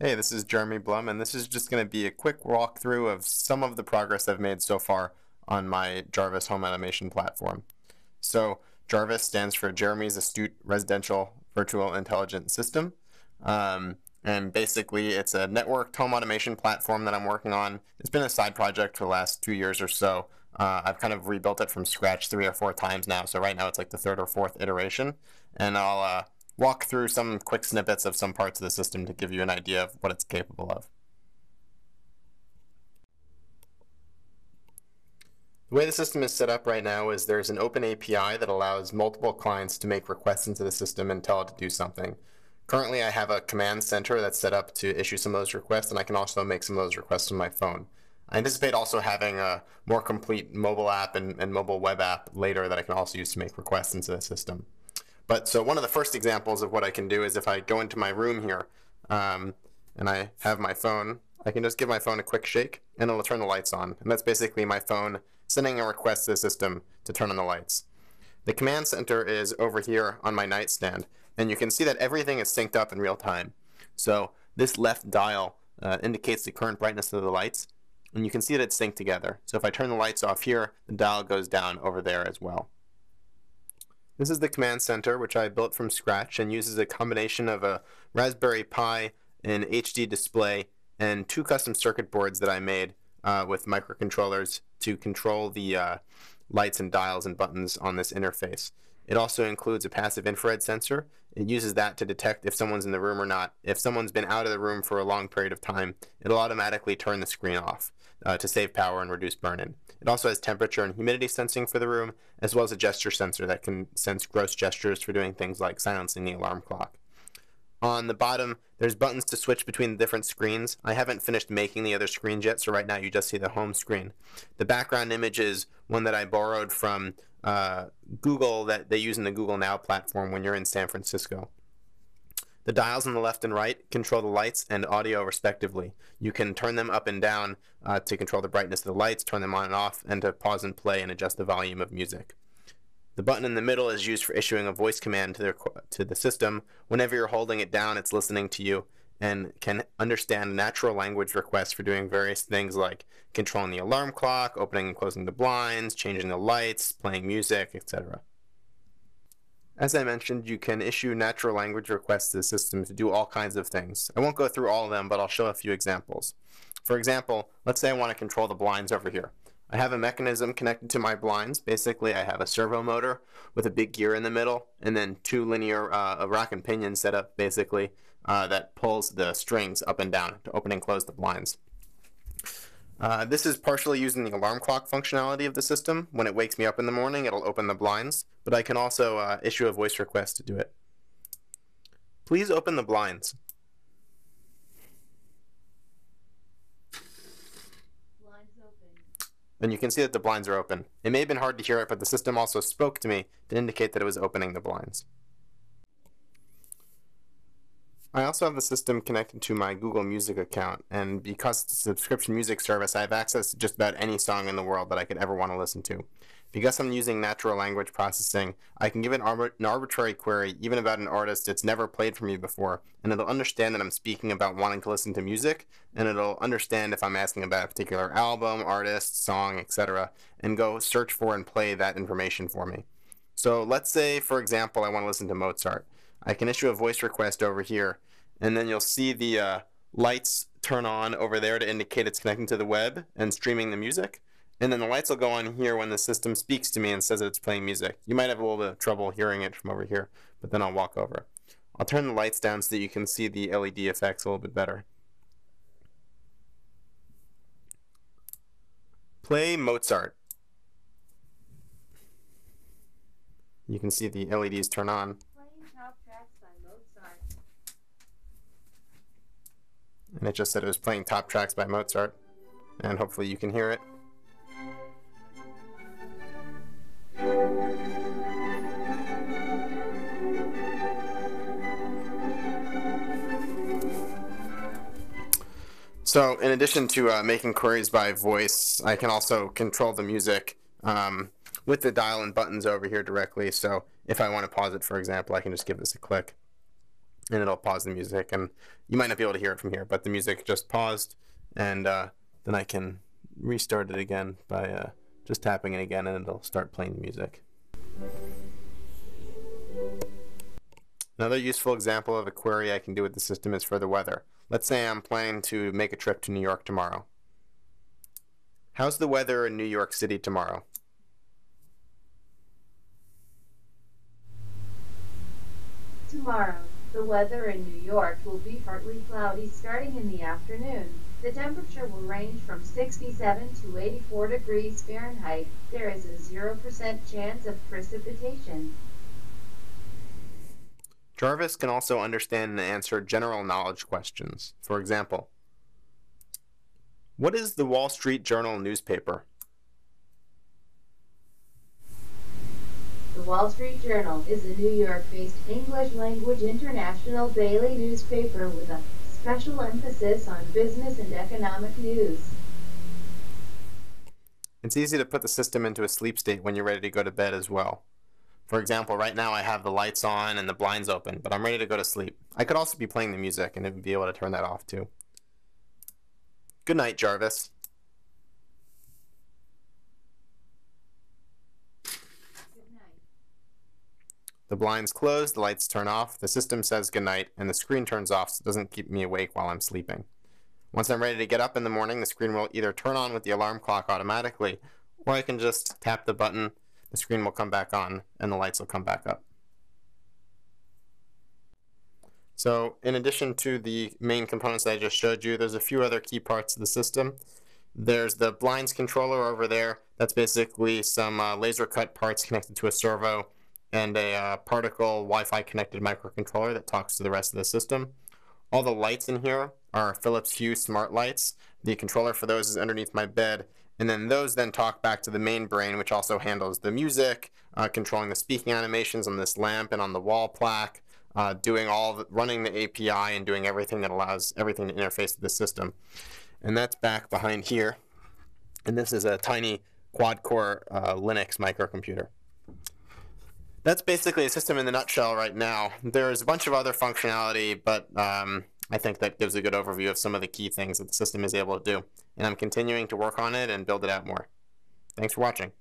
Hey, this is Jeremy Blum, and this is just going to be a quick walkthrough of some of the progress I've made so far on my Jarvis home automation platform. So, Jarvis stands for Jeremy's Astute Residential Virtual Intelligent System. Um, and basically, it's a networked home automation platform that I'm working on. It's been a side project for the last two years or so. Uh, I've kind of rebuilt it from scratch three or four times now. So right now it's like the third or fourth iteration. And I'll uh, walk through some quick snippets of some parts of the system to give you an idea of what it's capable of. The way the system is set up right now is there's an open API that allows multiple clients to make requests into the system and tell it to do something. Currently, I have a command center that's set up to issue some of those requests, and I can also make some of those requests on my phone. I anticipate also having a more complete mobile app and, and mobile web app later that I can also use to make requests into the system. But so one of the first examples of what I can do is if I go into my room here um, and I have my phone, I can just give my phone a quick shake and it'll turn the lights on. And that's basically my phone sending a request to the system to turn on the lights. The command center is over here on my nightstand and you can see that everything is synced up in real time. So this left dial uh, indicates the current brightness of the lights and you can see that it's synced together. So if I turn the lights off here, the dial goes down over there as well. This is the command center, which I built from scratch and uses a combination of a Raspberry Pi, an HD display, and two custom circuit boards that I made uh, with microcontrollers to control the uh, lights and dials and buttons on this interface. It also includes a passive infrared sensor. It uses that to detect if someone's in the room or not. If someone's been out of the room for a long period of time, it'll automatically turn the screen off uh, to save power and reduce burn-in. It also has temperature and humidity sensing for the room, as well as a gesture sensor that can sense gross gestures for doing things like silencing the alarm clock. On the bottom, there's buttons to switch between the different screens. I haven't finished making the other screens yet, so right now you just see the home screen. The background image is one that I borrowed from uh, Google that they use in the Google Now platform when you're in San Francisco. The dials on the left and right control the lights and audio respectively. You can turn them up and down uh, to control the brightness of the lights, turn them on and off, and to pause and play and adjust the volume of music. The button in the middle is used for issuing a voice command to the, to the system. Whenever you're holding it down, it's listening to you and can understand natural language requests for doing various things like controlling the alarm clock, opening and closing the blinds, changing the lights, playing music, etc. As I mentioned, you can issue natural language requests to the system to do all kinds of things. I won't go through all of them, but I'll show a few examples. For example, let's say I want to control the blinds over here. I have a mechanism connected to my blinds. Basically, I have a servo motor with a big gear in the middle, and then two linear uh, rack and pinion set up, basically, uh, that pulls the strings up and down to open and close the blinds. Uh, this is partially using the alarm clock functionality of the system. When it wakes me up in the morning, it'll open the blinds, but I can also uh, issue a voice request to do it. Please open the blinds. Blinds open. And you can see that the blinds are open. It may have been hard to hear it, but the system also spoke to me to indicate that it was opening the blinds. I also have the system connected to my Google Music account, and because it's a subscription music service, I have access to just about any song in the world that I could ever want to listen to. Because I'm using natural language processing, I can give it an arbitrary query, even about an artist that's never played for me before, and it'll understand that I'm speaking about wanting to listen to music, and it'll understand if I'm asking about a particular album, artist, song, etc., and go search for and play that information for me. So let's say, for example, I want to listen to Mozart. I can issue a voice request over here, and then you'll see the uh, lights turn on over there to indicate it's connecting to the web and streaming the music. And then the lights will go on here when the system speaks to me and says that it's playing music. You might have a little bit of trouble hearing it from over here, but then I'll walk over. I'll turn the lights down so that you can see the LED effects a little bit better. Play Mozart. You can see the LEDs turn on. Playing top tracks by Mozart. And it just said it was playing top tracks by Mozart. And hopefully you can hear it. So in addition to uh, making queries by voice, I can also control the music um, with the dial and buttons over here directly. So if I want to pause it, for example, I can just give this a click. And it'll pause the music. And you might not be able to hear it from here, but the music just paused, and uh, then I can restart it again by uh, just tapping it again, and it'll start playing the music. Another useful example of a query I can do with the system is for the weather. Let's say I'm planning to make a trip to New York tomorrow. How's the weather in New York City tomorrow? Tomorrow, the weather in New York will be partly cloudy starting in the afternoon. The temperature will range from 67 to 84 degrees Fahrenheit. There is a 0% chance of precipitation. Jarvis can also understand and answer general knowledge questions. For example, what is the Wall Street Journal newspaper? The Wall Street Journal is a New York-based English-language international daily newspaper with a special emphasis on business and economic news. It's easy to put the system into a sleep state when you're ready to go to bed as well. For example, right now I have the lights on and the blinds open, but I'm ready to go to sleep. I could also be playing the music and be able to turn that off too. Good night, Jarvis. Good night. The blinds close, the lights turn off, the system says goodnight, and the screen turns off so it doesn't keep me awake while I'm sleeping. Once I'm ready to get up in the morning, the screen will either turn on with the alarm clock automatically, or I can just tap the button, the screen will come back on, and the lights will come back up. So in addition to the main components that I just showed you, there's a few other key parts of the system. There's the blinds controller over there. That's basically some uh, laser cut parts connected to a servo and a uh, particle Wi-Fi connected microcontroller that talks to the rest of the system. All the lights in here are Philips Hue smart lights. The controller for those is underneath my bed. And then those then talk back to the main brain, which also handles the music, uh, controlling the speaking animations on this lamp and on the wall plaque, uh, doing all the, running the API and doing everything that allows everything to interface with the system. And that's back behind here. And this is a tiny quad-core uh, Linux microcomputer. That's basically a system in the nutshell right now. There's a bunch of other functionality, but um, I think that gives a good overview of some of the key things that the system is able to do. And I'm continuing to work on it and build it out more. Thanks for watching.